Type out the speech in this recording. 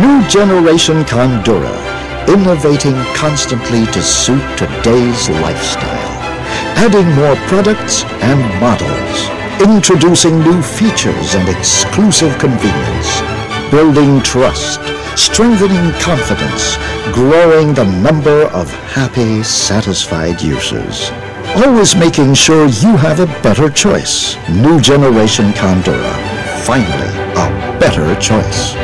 New generation Condura, innovating constantly to suit today's lifestyle. Adding more products and models. Introducing new features and exclusive convenience. Building trust. Strengthening confidence. Growing the number of happy, satisfied users. Always making sure you have a better choice. New generation Condura. Finally, a better choice.